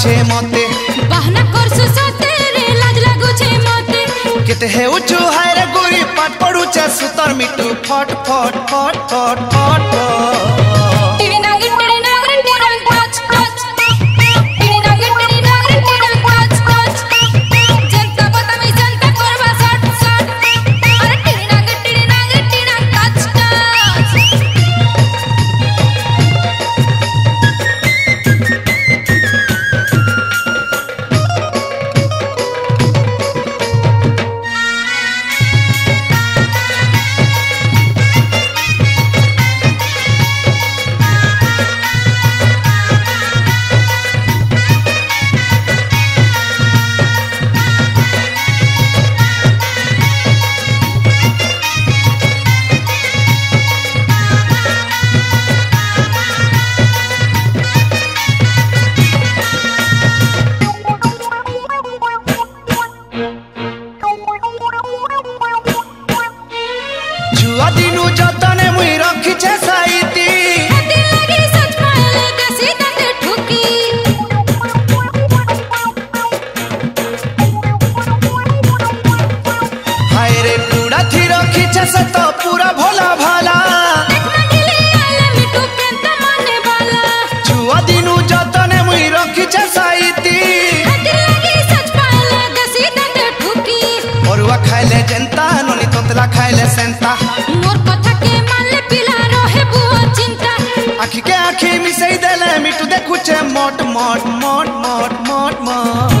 কথা মানুছে মতে কেতে হেউছু হায় রে গুরি পাঠ পড়ুছে সুতর মিটু ফট ফট ফট ফট ফট ফট पीछे तो पूरा भोला भाला। के आखी मिसई मिटू देखुचे मोट मोट मोट मोट मोट मोट।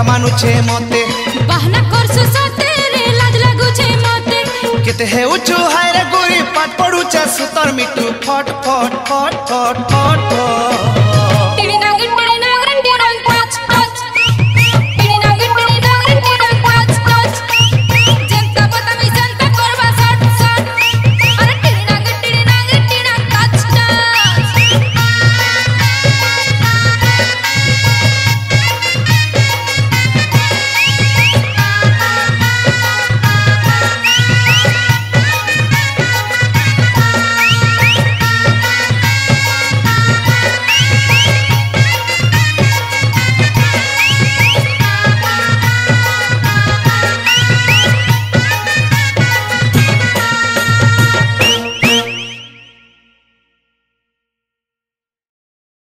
কে কথা মানুছে মতে বাহনা করছু সতে রে লাজ লাগুছে মতে কেতে হেউছু হায় রে গুরি পাঠ পড়ুছে সুতর মিটু ফট ফট ফট ফট ফট ফট